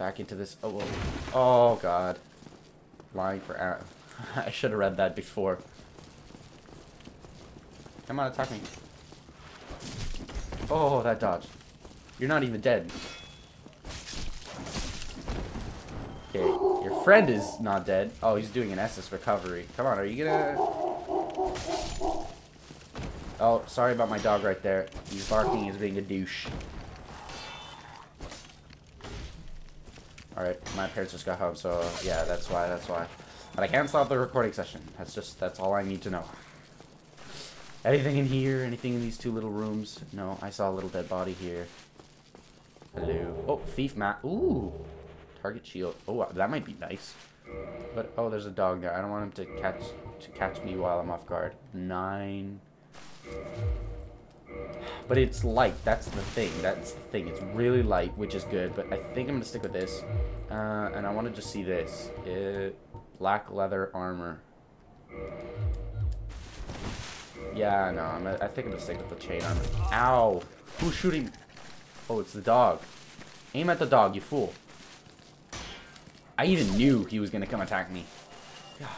back into this. Oh, whoa. oh god. Lying for Aaron. I should have read that before. Come on, attack me. Oh, that dodge. You're not even dead. Okay, your friend is not dead. Oh, he's doing an SS recovery. Come on, are you gonna... Oh, sorry about my dog right there. He's barking, he's being a douche. Alright, my parents just got home, so yeah, that's why, that's why. But I can't stop the recording session. That's just, that's all I need to know. Anything in here? Anything in these two little rooms? No, I saw a little dead body here. Hello. Oh, thief mat. Ooh. Target shield. Oh, uh, that might be nice. But, oh, there's a dog there. I don't want him to catch to catch me while I'm off guard. Nine. But it's light. That's the thing. That's the thing. It's really light, which is good. But I think I'm to stick with this. Uh, and I want to just see this. It, black leather armor. Yeah, no. I'm, I think I'm to stick with the chain armor. Ow. Who's shooting? Oh, it's the dog. Aim at the dog, you fool. I even knew he was going to come attack me. Gosh,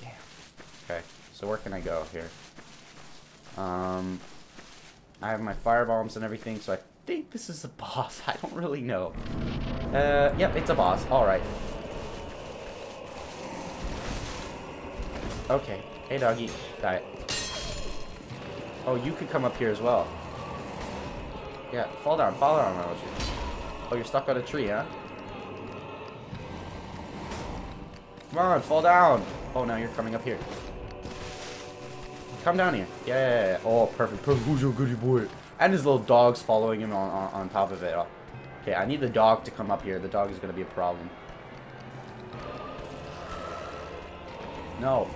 damn. Okay, so where can I go here? Um, I have my fire bombs and everything, so I think this is a boss. I don't really know. Uh, yep, it's a boss. Alright. Okay. Hey, doggy. Die. Oh, you could come up here as well. Yeah, fall down, fall down, you. Oh, you're stuck on a tree, huh? Come on, fall down. Oh, now you're coming up here. Come down here. Yeah. Oh, perfect. Perfect. Who's your goody boy? And his little dog's following him on, on, on top of it. Okay, I need the dog to come up here. The dog is going to be a problem. No.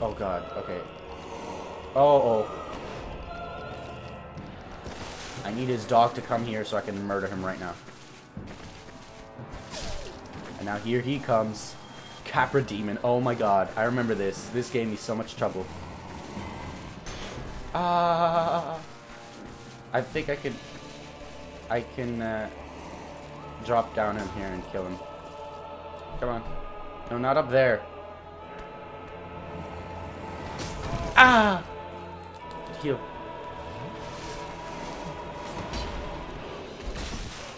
Oh, God. Okay. Oh, oh. I need his dog to come here so I can murder him right now. And now here he comes. Capra Demon. Oh my god. I remember this. This gave me so much trouble. Ah. I think I could... I can uh, drop down in here and kill him. Come on. No, not up there. Ah! Heal.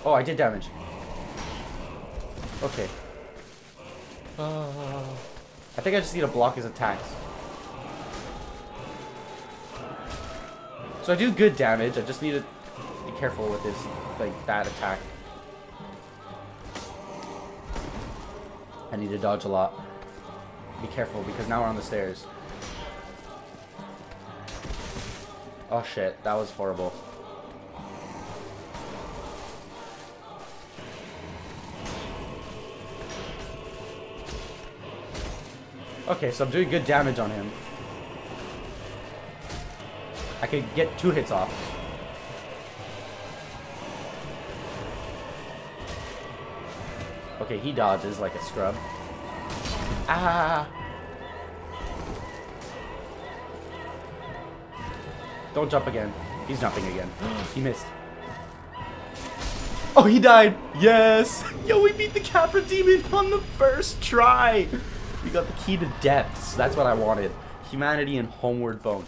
Oh, I did damage. Okay. Uh, I think I just need to block his attacks. So I do good damage, I just need to be careful with his, like, bad attack. I need to dodge a lot. Be careful, because now we're on the stairs. Oh shit, that was horrible. Okay, so I'm doing good damage on him. I could get two hits off. Okay, he dodges like a scrub. Ah! Don't jump again. He's jumping again. he missed. Oh, he died! Yes! Yo, we beat the Capra Demon on the first try! We got the key to depths. That's what I wanted. Humanity and Homeward Bone.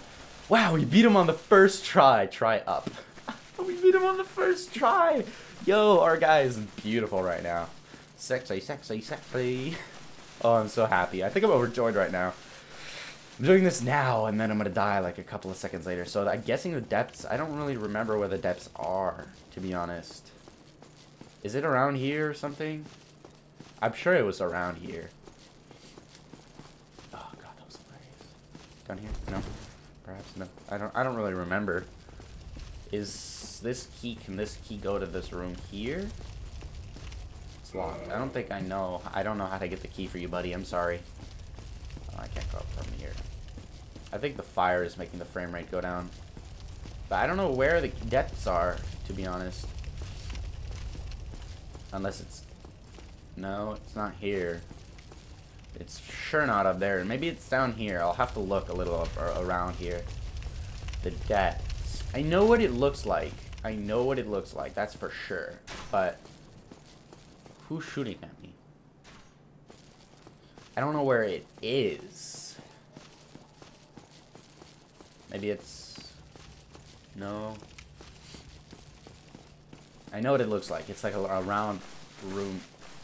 Wow, we beat him on the first try. Try up. we beat him on the first try. Yo, our guy is beautiful right now. Sexy, sexy, sexy. Oh, I'm so happy. I think I'm overjoyed right now. I'm doing this now, and then I'm gonna die like a couple of seconds later. So I'm guessing the depths, I don't really remember where the depths are, to be honest. Is it around here or something? I'm sure it was around here. Oh god, that was hilarious. Down here? No. Perhaps no. I don't. I don't really remember. Is this key? Can this key go to this room here? It's locked. I don't think I know. I don't know how to get the key for you, buddy. I'm sorry. Oh, I can't go up from here. I think the fire is making the frame rate go down. But I don't know where the depths are, to be honest. Unless it's... No, it's not here. It's sure not up there. Maybe it's down here. I'll have to look a little up uh, around here. The depths. I know what it looks like. I know what it looks like. That's for sure. But Who's shooting at me? I don't know where it is. Maybe it's... No. I know what it looks like. It's like a, a round room.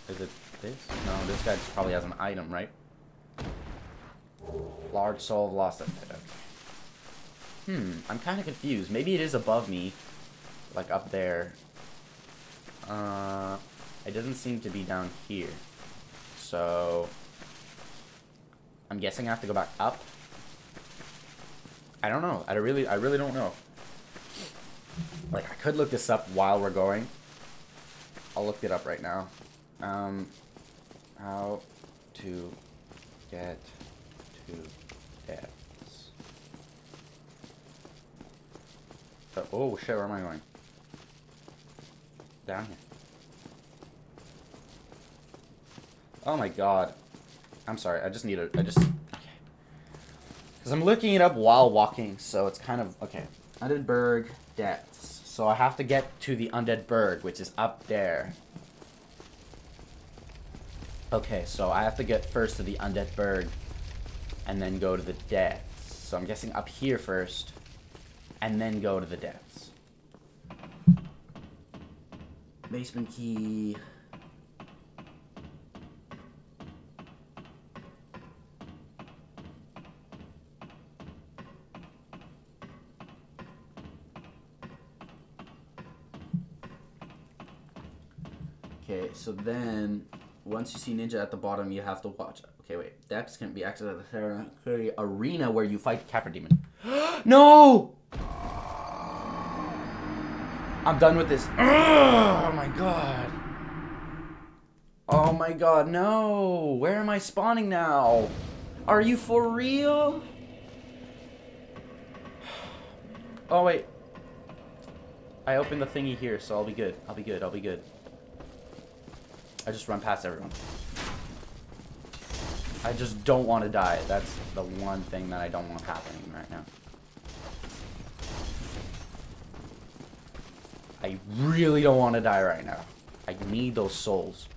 Is it this? No, this guy just probably has an item, right? Large soul of lost. Okay. Hmm, I'm kind of confused. Maybe it is above me, like up there. Uh, it doesn't seem to be down here. So, I'm guessing I have to go back up. I don't know. I really, I really don't know. Like, I could look this up while we're going. I'll look it up right now. Um, how to get to depths. So, oh shit, where am I going? Down here. Oh my god. I'm sorry, I just need a, I just, okay. Because I'm looking it up while walking, so it's kind of, okay. Undead Burg, depths. So I have to get to the Undead Burg, which is up there. Okay, so I have to get first to the Undead Burg and then go to the depths. So I'm guessing up here first, and then go to the depths. Basement key... Okay, so then once you see Ninja at the bottom, you have to watch. Okay, wait. Depths can be accessed at the arena where you fight Capra Demon. no! I'm done with this. Oh my god. Oh my god, no! Where am I spawning now? Are you for real? Oh wait. I opened the thingy here, so I'll be good. I'll be good. I'll be good. I just run past everyone. I just don't want to die. That's the one thing that I don't want happening right now. I really don't want to die right now. I need those souls.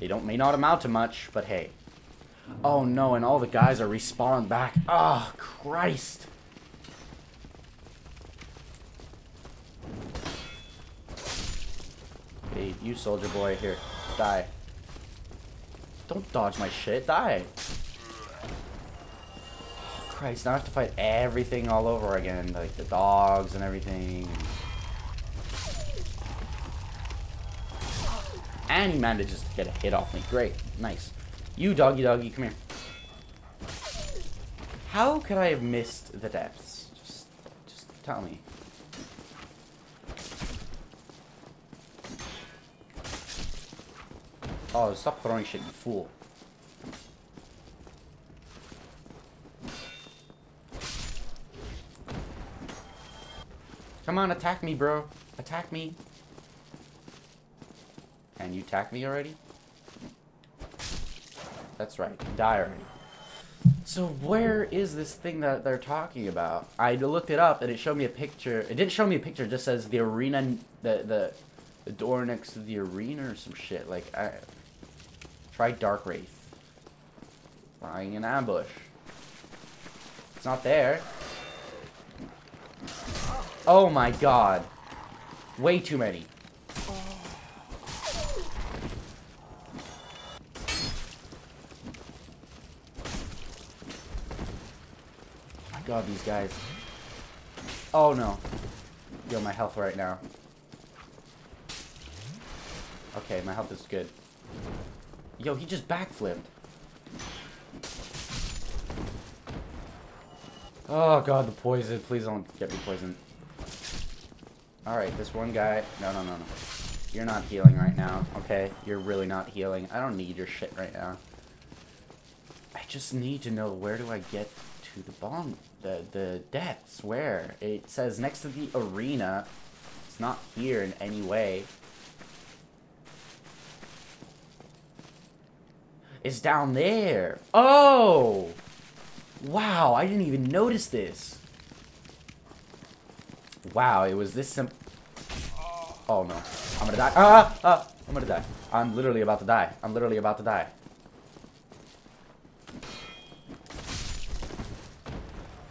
They don't may not amount to much, but hey. Oh no, and all the guys are respawned back. Oh, Christ. Hey, you soldier boy, here. Die. Don't dodge my shit. Die. Christ, now I have to fight everything all over again. Like the dogs and everything. And he manages to get a hit off me. Great. Nice. You doggy doggy, come here. How could I have missed the depths? Just, just tell me. Oh, stop throwing shit, you fool. Come on, attack me, bro. Attack me. And you attack me already? That's right. Die already. So where is this thing that they're talking about? I looked it up and it showed me a picture. It didn't show me a picture. It just says the arena, the the the door next to the arena or some shit. Like I, Try Dark Wraith. Lying in ambush. It's not there. Oh my god. Way too many. My god, these guys. Oh no. Yo, my health right now. Okay, my health is good. Yo, he just backflipped. Oh god, the poison. Please don't get me poisoned. Alright, this one guy. No, no, no, no. You're not healing right now, okay? You're really not healing. I don't need your shit right now. I just need to know where do I get to the bomb, the, the depths, where? It says next to the arena. It's not here in any way. Is down there. Oh! Wow, I didn't even notice this. Wow, it was this simple. Oh no, I'm gonna die. Ah, ah, I'm gonna die. I'm literally about to die. I'm literally about to die.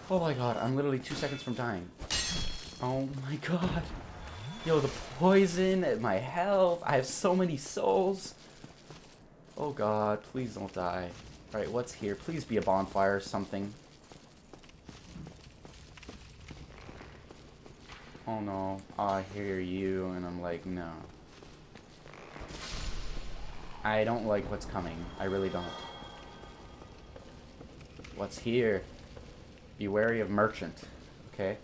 Oh my god, I'm literally two seconds from dying. Oh my god. Yo, the poison my health. I have so many souls. Oh god, please don't die. Alright, what's here? Please be a bonfire or something. Oh no, I hear you, and I'm like, no. I don't like what's coming. I really don't. What's here? Be wary of merchant. Okay.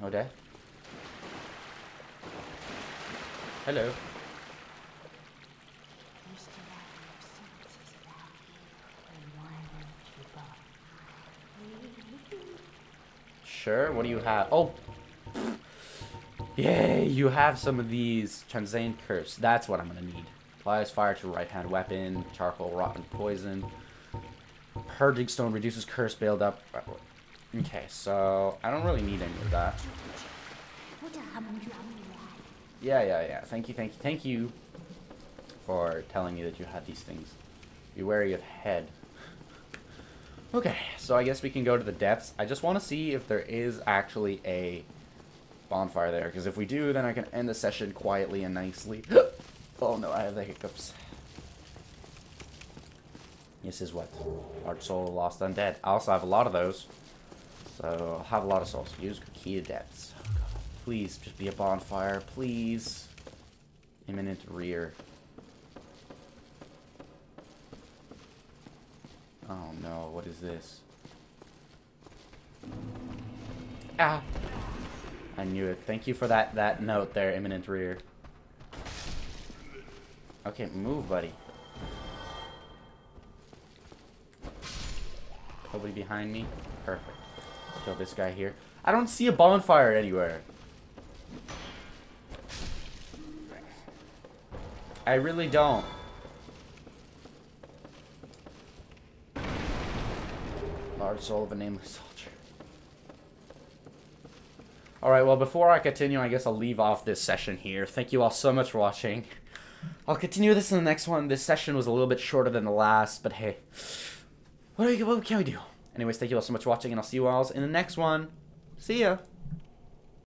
No death? Hello. Sure, what do you have? Oh! Yay, you have some of these. Transient Curse. That's what I'm gonna need. Applies fire to right hand weapon. Charcoal, rotten poison. Purging Stone reduces curse build up. Okay, so I don't really need any of that. Yeah, yeah, yeah. Thank you, thank you, thank you for telling me that you had these things. Be wary of head. Okay, so I guess we can go to the depths. I just want to see if there is actually a bonfire there, because if we do, then I can end the session quietly and nicely. oh no, I have the hiccups. This is what? Large soul, lost undead. I also have a lot of those. So, I'll have a lot of souls. Use key to depths. Oh. Please, just be a bonfire. Please. Imminent rear. Oh no, what is this? Ah! I knew it. Thank you for that, that note there, imminent rear. Okay, move, buddy. Nobody behind me? Perfect. Kill this guy here. I don't see a bonfire anywhere. I really don't. Large soul of a nameless soldier. Alright, well, before I continue, I guess I'll leave off this session here. Thank you all so much for watching. I'll continue this in the next one. This session was a little bit shorter than the last, but hey. What, we, what can we do? Anyways, thank you all so much for watching, and I'll see you all in the next one. See ya!